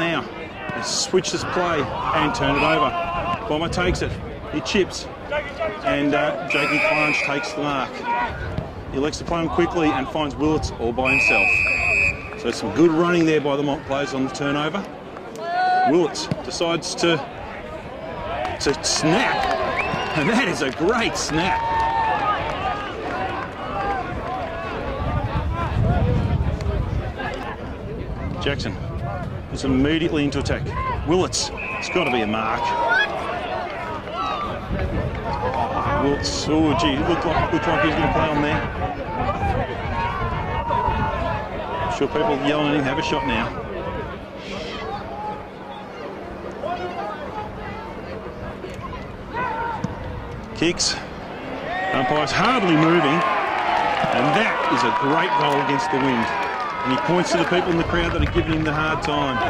now. switch this play and turn it over. Bomber takes it. He chips. And uh, Jakey Clanch takes the mark. He elects to play him quickly and finds Willets all by himself. So some good running there by the Mont players on the turnover. Willets decides to, to snap. And that is a great snap. Jackson is immediately into attack. Willets, it's got to be a mark. Willets, oh gee, looked like, looked like he was going to play on there. I'm sure people yelling at him have a shot now. Kicks. Umpire's hardly moving. And that is a great goal against the wind. And he points to the people in the crowd that are giving him the hard time.